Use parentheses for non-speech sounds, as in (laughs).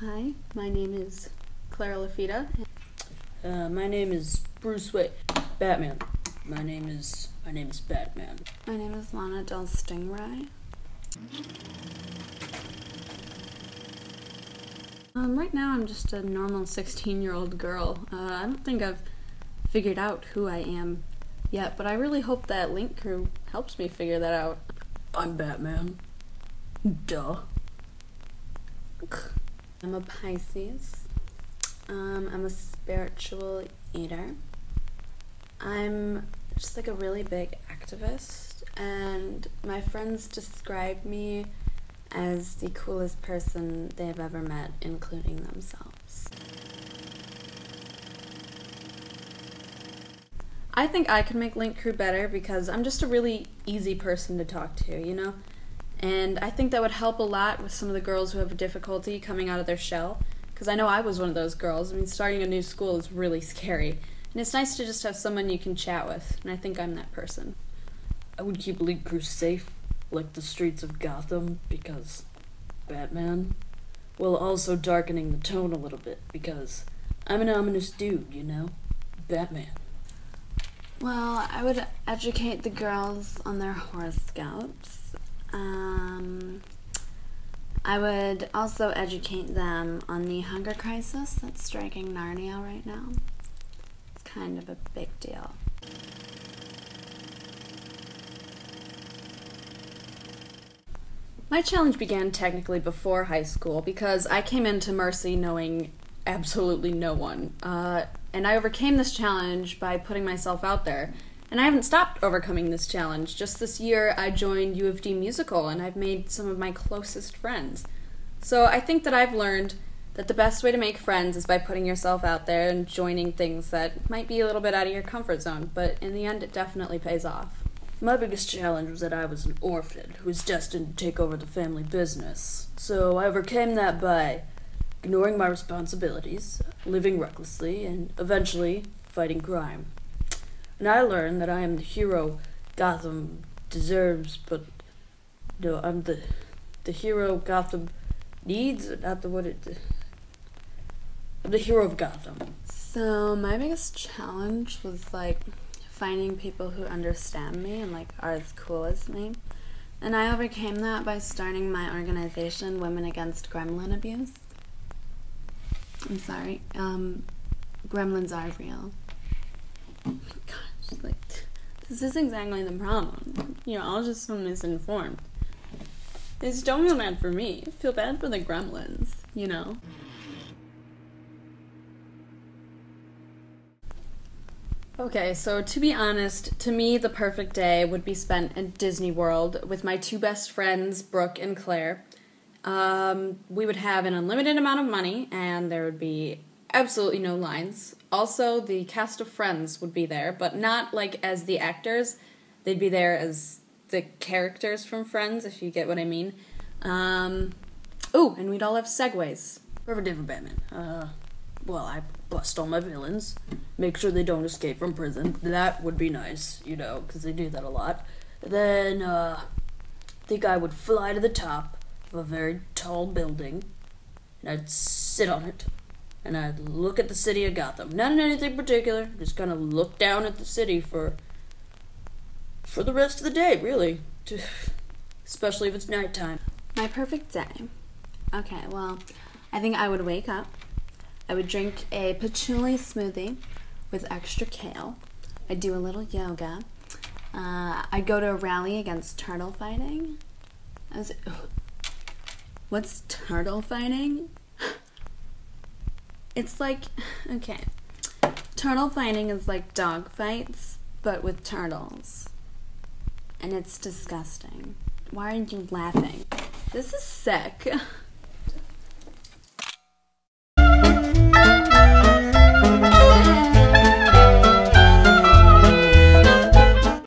Hi, my name is Claire Alafita. Uh, my name is Bruce Wayne. Batman. My name is my name is Batman. My name is Lana Del Stingray. Um, right now I'm just a normal 16 year old girl. Uh, I don't think I've figured out who I am yet, but I really hope that Link Crew helps me figure that out. I'm Batman. Duh. I'm a Pisces. Um, I'm a spiritual eater. I'm just like a really big activist, and my friends describe me as the coolest person they've ever met, including themselves. I think I could make Link Crew better because I'm just a really easy person to talk to, you know? And I think that would help a lot with some of the girls who have difficulty coming out of their shell. Because I know I was one of those girls. I mean, starting a new school is really scary. And it's nice to just have someone you can chat with. And I think I'm that person. I would keep Link Crew safe, like the streets of Gotham, because Batman. While also darkening the tone a little bit, because I'm an ominous dude, you know? Batman. Well, I would educate the girls on their horoscopes. Um, I would also educate them on the hunger crisis that's striking Narnia right now. It's kind of a big deal. My challenge began technically before high school because I came into Mercy knowing absolutely no one. Uh, and I overcame this challenge by putting myself out there. And I haven't stopped overcoming this challenge. Just this year, I joined U of D Musical, and I've made some of my closest friends. So I think that I've learned that the best way to make friends is by putting yourself out there and joining things that might be a little bit out of your comfort zone, but in the end, it definitely pays off. My biggest challenge was that I was an orphan who was destined to take over the family business. So I overcame that by ignoring my responsibilities, living recklessly, and eventually fighting crime. And I learned that I am the hero Gotham deserves, but no, I'm the the hero Gotham needs, not the what it. I'm the hero of Gotham. So my biggest challenge was like finding people who understand me and like are as cool as me. And I overcame that by starting my organization, Women Against Gremlin Abuse. I'm sorry. Um, gremlins are real. Like, this is exactly the problem. You know, I was just so misinformed. It's don't feel bad for me. Feel bad for the gremlins, you know? Okay, so to be honest, to me, the perfect day would be spent in Disney World with my two best friends, Brooke and Claire. Um, we would have an unlimited amount of money, and there would be absolutely no lines. Also, the cast of Friends would be there, but not like as the actors. They'd be there as the characters from Friends, if you get what I mean. Um, oh, and we'd all have. Perfect day for Batman. Uh, well, I bust all my villains, make sure they don't escape from prison. That would be nice, you know, because they do that a lot. Then, uh, I think I would fly to the top of a very tall building, and I'd sit on it, and I'd look at the city of Gotham. Not in anything particular, just kind of look down at the city for for the rest of the day, really. Especially if it's nighttime. My perfect day. Okay, well, I think I would wake up. I would drink a patchouli smoothie with extra kale. I'd do a little yoga. Uh, I'd go to a rally against turtle fighting. I was, what's turtle fighting? It's like, (sighs) okay. Turtle fighting is like dog fights, but with turtles. And it's disgusting. Why aren't you laughing? This is sick. (laughs)